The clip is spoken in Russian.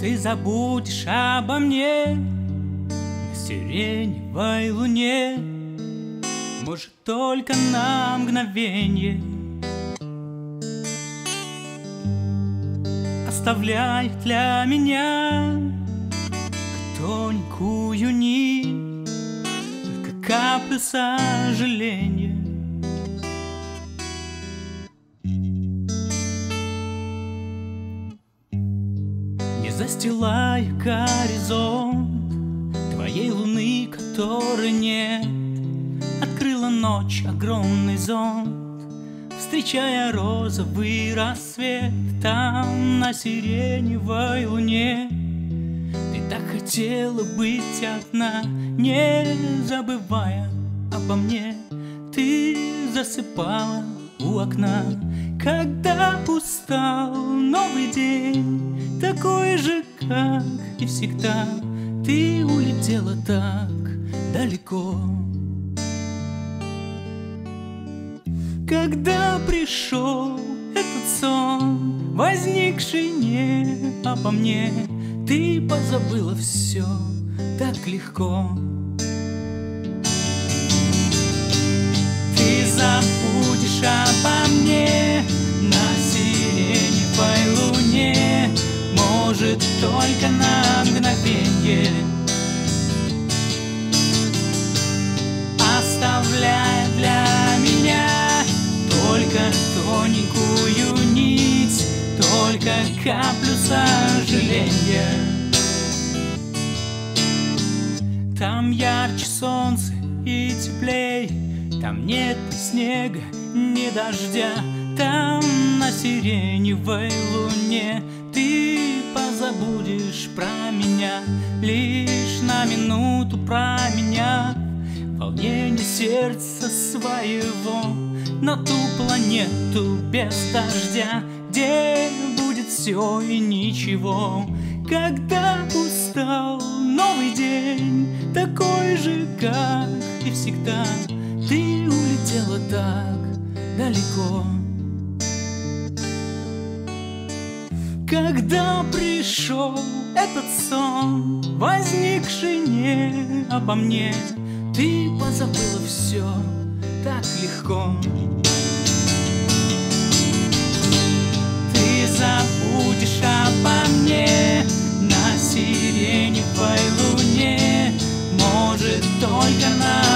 ты забудешь обо мне На сиреневой луне. Может, только на мгновенье Оставляй для меня Тонкую нить Только каплю сожаления Не застилай горизонт Твоей луны, которой нет. Открыла ночь огромный зонт Встречая розовый рассвет. Там на сиреневой луне Ты так хотела быть одна Не забывая обо мне. Ты засыпала у окна Когда устал новый день Такой же, как и всегда Ты улетела так далеко Когда пришел этот сон, возникший не обо мне, Ты позабыла все так легко. Мгновенье, Оставляя для меня только тоненькую нить, только каплю сожаления. Там ярче солнце и теплей, там нет ни снега, ни дождя, там на сиреневой луне ты лишь на минуту про меня, волнение сердца своего на ту планету без дождя, где будет все и ничего. Когда устал новый день, такой же, как и всегда, ты улетела так далеко. Когда пришел этот сон, возникший не обо мне, ты позабыла все так легко. Ты забудешь обо мне на сиреневой луне, может только на